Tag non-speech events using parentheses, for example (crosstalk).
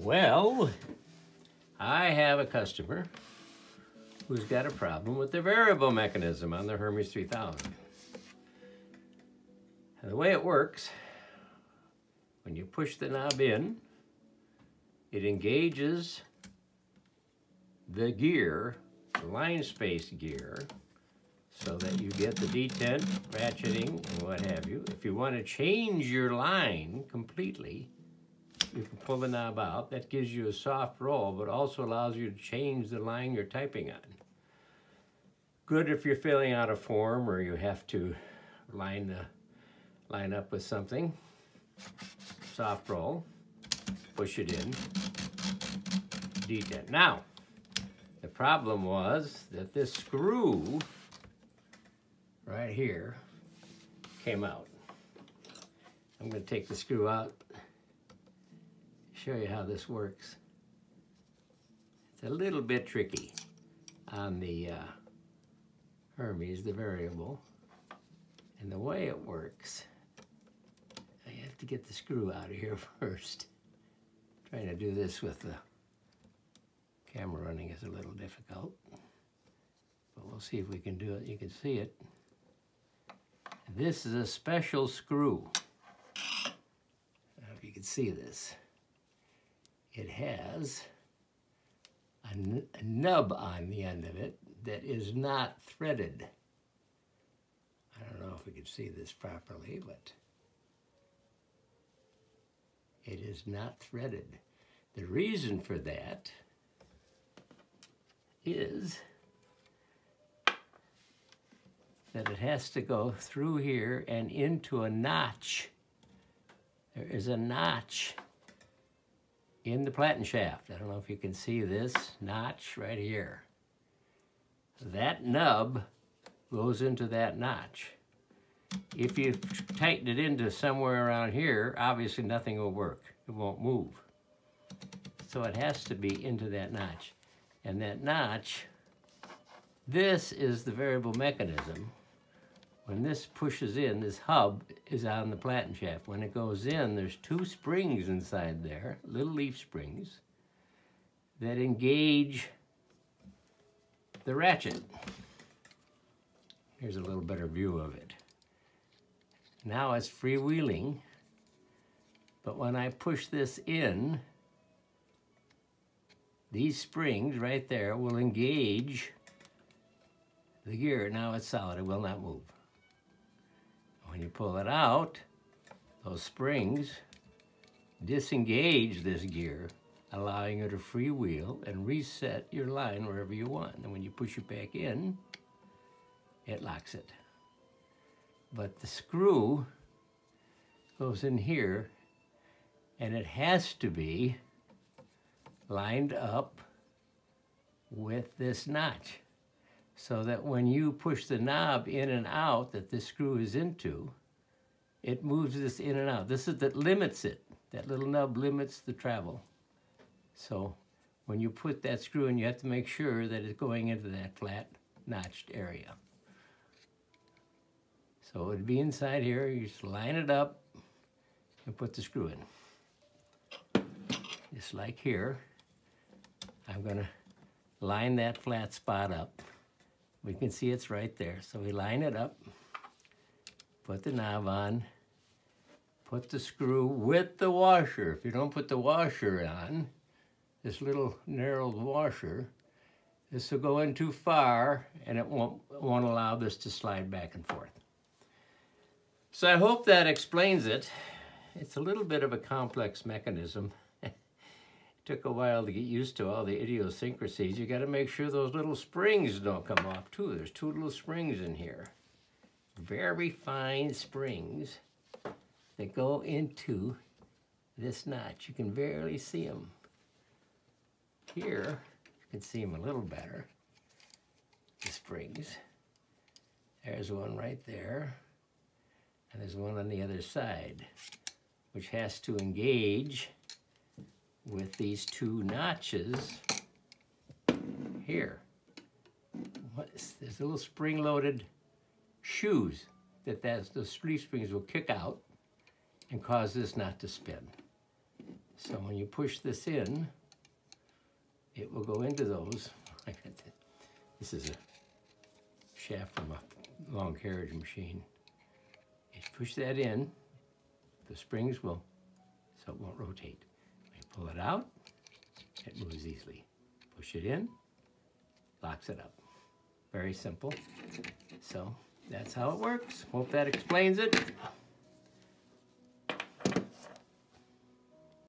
Well, I have a customer who's got a problem with the variable mechanism on the Hermes 3000. And the way it works, when you push the knob in, it engages the gear, the line space gear, so that you get the detent, ratcheting, and what have you. If you want to change your line completely, you can pull the knob out. That gives you a soft roll, but also allows you to change the line you're typing on. Good if you're filling out a form or you have to line, the, line up with something. Soft roll, push it in, detent. Now, the problem was that this screw right here came out. I'm going to take the screw out, show you how this works. It's a little bit tricky on the uh, Hermes, the variable. And the way it works, I have to get the screw out of here (laughs) first. Trying to do this with the camera running is a little difficult. But we'll see if we can do it. You can see it. This is a special screw. I don't know if you can see this. It has a, a nub on the end of it that is not threaded. I don't know if we can see this properly, but it is not threaded. The reason for that is that it has to go through here and into a notch. There is a notch in the platen shaft. I don't know if you can see this notch right here. That nub goes into that notch. If you tighten it into somewhere around here, obviously nothing will work. It won't move. So it has to be into that notch. And that notch, this is the variable mechanism when this pushes in, this hub is on the platen shaft. When it goes in, there's two springs inside there, little leaf springs, that engage the ratchet. Here's a little better view of it. Now it's freewheeling, but when I push this in, these springs right there will engage the gear. Now it's solid, it will not move. When you pull it out, those springs disengage this gear, allowing you to freewheel and reset your line wherever you want. And when you push it back in, it locks it. But the screw goes in here, and it has to be lined up with this notch so that when you push the knob in and out that this screw is into, it moves this in and out. This is that limits it. That little nub limits the travel. So when you put that screw in, you have to make sure that it's going into that flat notched area. So it would be inside here, you just line it up and put the screw in. Just like here, I'm gonna line that flat spot up. We can see it's right there. So we line it up, put the knob on, put the screw with the washer. If you don't put the washer on, this little narrow washer, this will go in too far and it won't, won't allow this to slide back and forth. So I hope that explains it. It's a little bit of a complex mechanism took a while to get used to all the idiosyncrasies. You got to make sure those little springs don't come off too. There's two little springs in here. Very fine springs that go into this notch. You can barely see them. Here, you can see them a little better. The springs. There's one right there. And there's one on the other side, which has to engage with these two notches here. What is this? Little spring-loaded shoes that that's, those leaf springs will kick out and cause this not to spin. So when you push this in, it will go into those. (laughs) this is a shaft from a long carriage machine. If you push that in, the springs will, so it won't rotate. Pull it out, it moves easily. Push it in, locks it up. Very simple. So that's how it works. Hope that explains it.